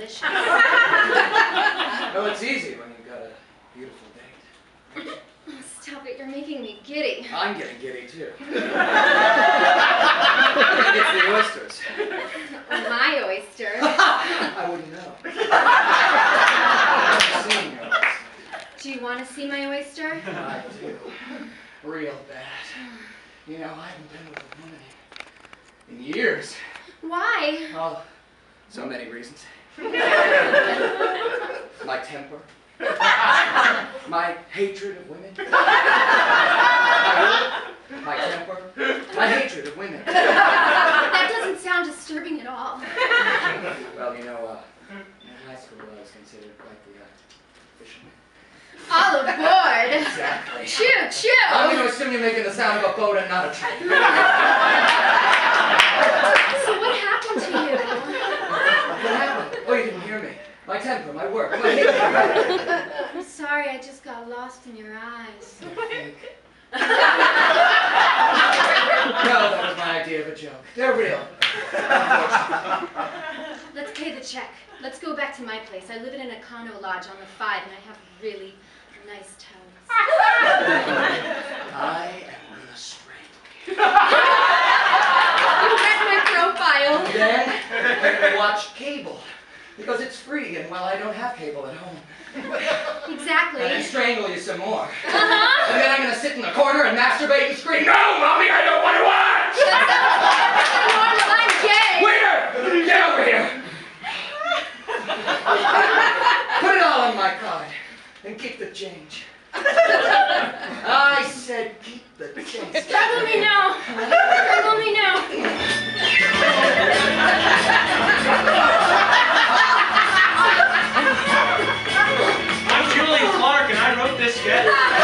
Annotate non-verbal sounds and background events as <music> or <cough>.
delicious. Well, <laughs> oh, it's easy when you've got a beautiful date. Stop it, you're making me giddy. I'm getting giddy too. <laughs> it's the oysters. My oyster. <laughs> I wouldn't know. I've seen your oyster. Do you want to see my oyster? I do. Real bad. You know, I haven't been with a woman in years. Why? Oh, so many reasons. <laughs> My temper. <laughs> My hatred of women. My, <laughs> my temper. My hatred of women. That doesn't sound disturbing at all. Well, you know, uh, in high school I was considered quite the uh, fisherman. All aboard. Exactly. Choo I'm choo. going to assume you're making the sound of a boat and not a train. So what happened to you? What happened? Oh, you didn't hear me. My temper, my work, my hatred. I'm sorry, I just got lost in your eyes. <laughs> No, that was my idea of a joke. They're real. Let's pay the check. Let's go back to my place. I live in an Econo lodge on the five, and I have really nice toes. I am gonna strangle <laughs> You read my profile. Then I'm gonna watch cable. Because it's free, and well, I don't have cable at home. <laughs> Exactly. And then strangle you some more. Uh-huh. And then I'm gonna sit in the corner and masturbate and scream, No, mommy, I don't want to watch! I'm gay. Waiter! Get over here! Put it all on my card and keep the change. <laughs> I said keep the change. this yet?